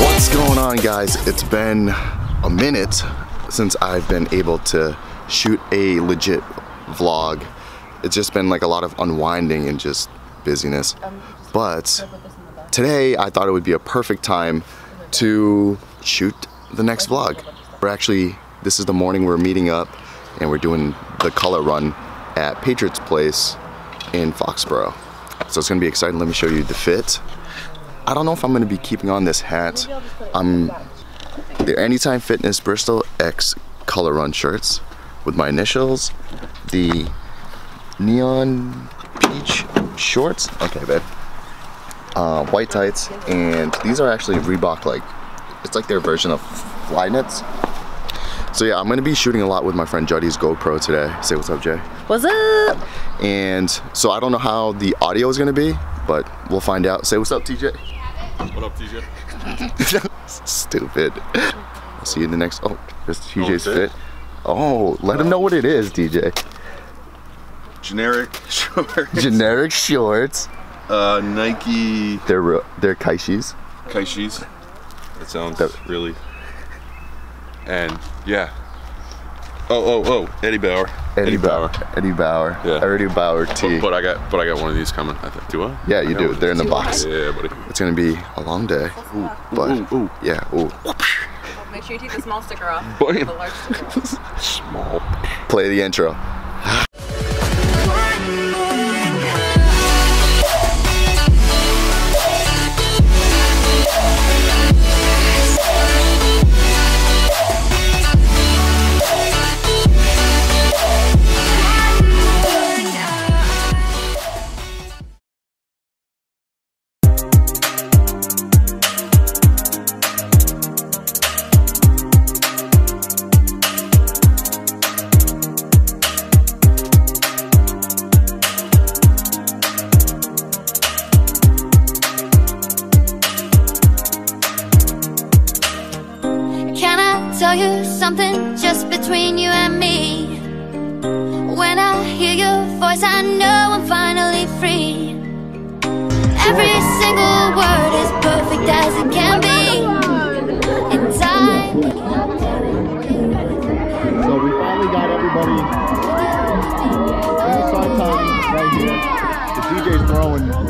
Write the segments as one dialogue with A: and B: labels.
A: What's going on guys? It's been a minute since I've been able to shoot a legit vlog. It's just been like a lot of unwinding and just busyness. But today I thought it would be a perfect time to shoot the next vlog. We're actually, this is the morning we're meeting up and we're doing the color run at Patriots Place in Foxborough. So it's gonna be exciting. Let me show you the fit. I don't know if I'm gonna be keeping on this hat. I'm the Anytime Fitness Bristol X color run shirts with my initials, the neon peach shorts. Okay, babe. Uh, white tights, and these are actually Reebok like it's like their version of fly Flyknits. So yeah, I'm gonna be shooting a lot with my friend Juddy's GoPro today. Say what's up, Jay.
B: What's up?
A: And so I don't know how the audio is gonna be, but we'll find out. Say what's up, TJ.
C: What up, TJ?
A: Stupid. I'll see you in the next. Oh, there's TJ's
C: Oh,
A: fit. Oh, let him know what it is, DJ.
C: Generic shorts.
A: Generic shorts.
C: uh, Nike
A: They're they're Kaishis.
C: Kaishis. That sounds
A: That-
C: really. And yeah. Oh, oh, oh, Eddie Bauer.
A: Eddie, Bauer. Eddie Bauer.
C: Yeah.
A: Eddie Bauer T.
C: But I got, but I got one of these coming. I think. Do I?
A: yeah, you do. They're in the box.
C: Yeah, buddy.
A: It's gonna be a long day. But
C: ooh, ooh.
A: yeah, ooh.
B: Make sure you take the small sticker off.
C: Bam.
B: The large sticker off.
C: Small.
A: Play the intro.
D: I know I'm finally free. Every single word is perfect as it can be. In time,
E: So we finally got everybody inside time right here. The DJ's throwing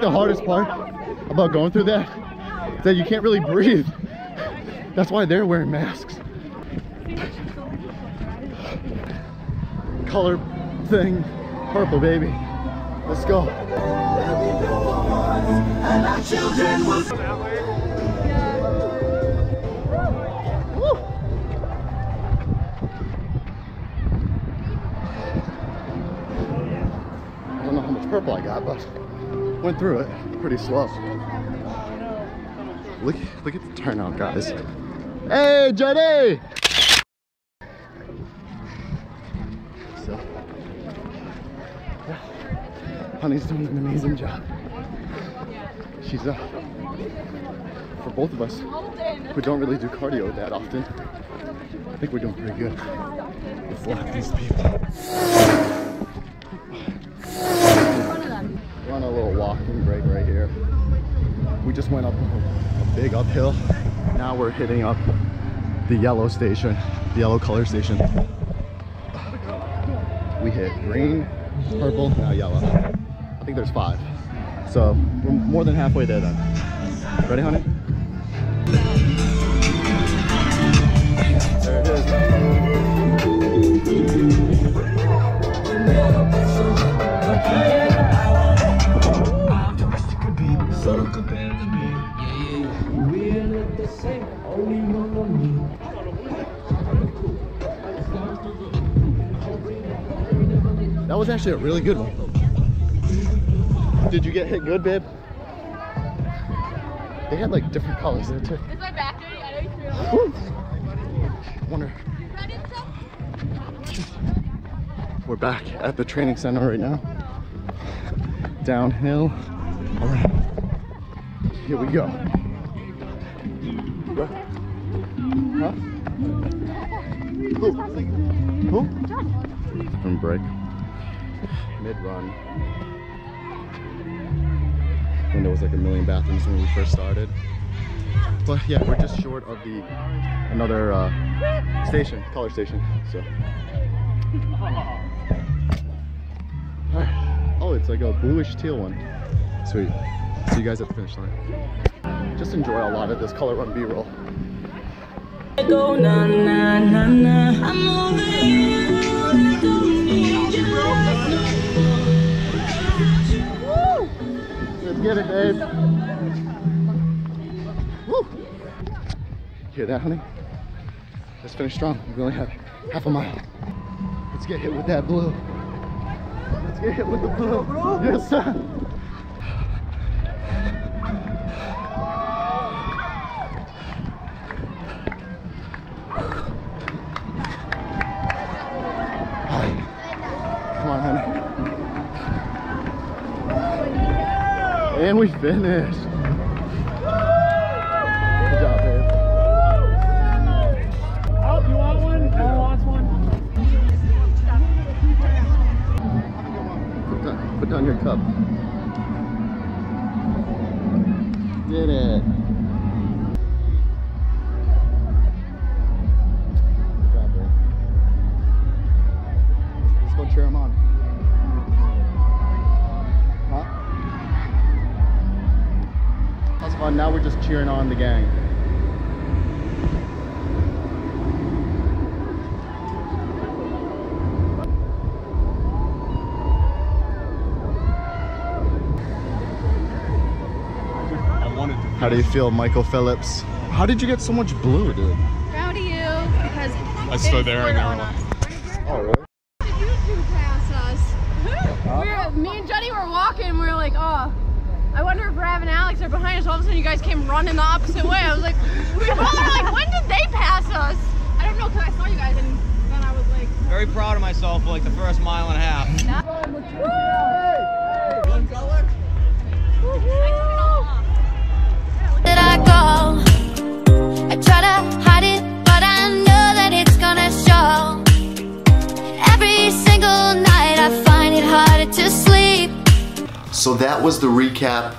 D: the
E: hardest part about going through that is that you can't really breathe. That's why they're wearing masks. Color thing, purple baby. Let's go. I don't know how much purple I got, but went through it pretty slow. Look, look at the turnout, guys. Hey, Jenny! So, yeah, Honey's doing an amazing job. She's, uh, for both of us, who don't really do cardio that often, I think we're doing pretty good. Let's these people. We're on a little walking break right here. We just went up a, a big uphill. Now we're hitting up the yellow station, the yellow color station. We hit green, purple, now yellow. I think there's five. So we're more than halfway there then. Ready, honey? That was actually a really good one. Did you get hit good, babe? They had like different colors there too.
B: Is my back dirty? I know you.
E: Wonder. We're back at the training center right now. Downhill. All right. Here we go. What? Huh? Who? Who? From break. Mid run. And there was like a million bathrooms when we first started. But yeah, we're just short of the another uh, station, color station. So. Oh, it's like a bluish teal one. Sweet. See you guys at the finish line. Just enjoy a lot of this color run B-roll. Get it, babe. Woo! Hear that, honey? Let's finish strong. We only have half a mile. Let's get hit with that blue. Let's get hit with the blue. Yes, sir. And we finished. Good job, babe.
F: Oh, you want one? Wants one.
E: Put down, put down your cup. Did it. Now we're just cheering on the gang.
C: I wanted to.
E: How do you feel, Michael Phillips? How did you get so much blue, dude?
B: Proud of you because
F: I stood there and they were like,
E: Oh, really?
B: Did you two pass us? We were, me and Jenny were walking. We were like, oh, I wonder if Rav and Alex are behind us. All of a sudden, you guys came running the opposite way. I was like, we were both like, when did they pass us? I don't know because I saw you guys and then I was like,
G: Very proud of myself for like the first mile and a half.
A: So that was the recap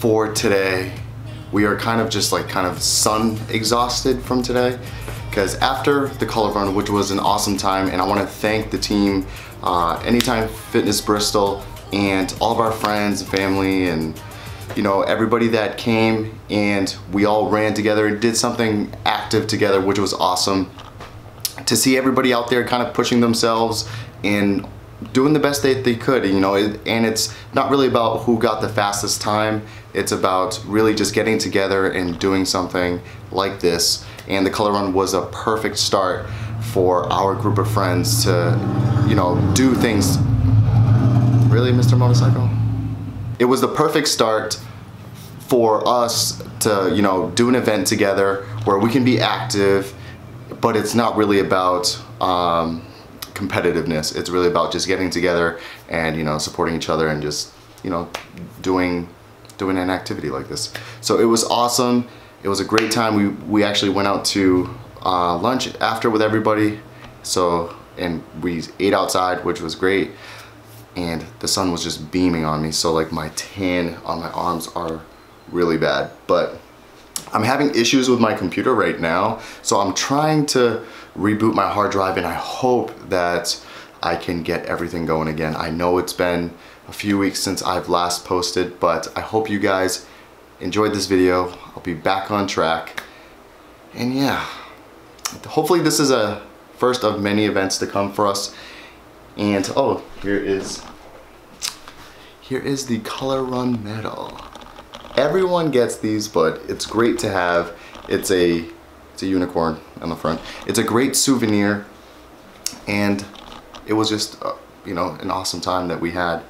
A: for today. We are kind of just like kind of sun exhausted from today because after the color run, which was an awesome time, and I want to thank the team, uh, Anytime Fitness Bristol, and all of our friends and family, and you know everybody that came, and we all ran together and did something active together, which was awesome to see everybody out there kind of pushing themselves and doing the best they, they could you know and it's not really about who got the fastest time. It's about really just getting together and doing something like this. And the color run was a perfect start for our group of friends to you know do things. Really mr motorcycle? It was the perfect start for us to you know do an event together where we can be active but it's not really about um, competitiveness. It's really about just getting together and you know supporting each other and just you know doing doing an activity like this. So it was awesome. It was a great time. We we actually went out to uh, lunch after with everybody. So and we ate outside which was great. And the sun was just beaming on me. So like my tan on my arms are really bad. But I'm having issues with my computer right now so I'm trying to reboot my hard drive and I hope that I can get everything going again. I know it's been a few weeks since I've last posted but I hope you guys enjoyed this video. I'll be back on track. And yeah hopefully this is a first of many events to come for us. And oh, here is here is the color run medal. Everyone gets these, but it's great to have. It's a it's a unicorn on the front. It's a great souvenir, and it was just uh, you know an awesome time that we had.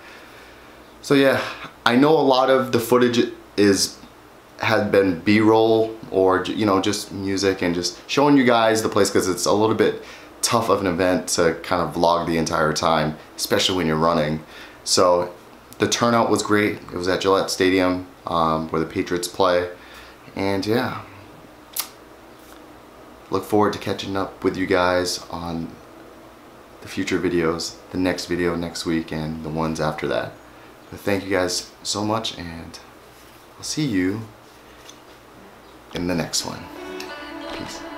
A: So yeah, I know a lot of the footage is had been B-roll or you know just music and just showing you guys the place because it's a little bit tough of an event to kind of vlog the entire time, especially when you're running. So the turnout was great. It was at Gillette Stadium um, where the Patriots play, and yeah, look forward to catching up with you guys on the future videos, the next video next week and the ones after that. But thank you guys so much and I'll see you in the next one. Peace.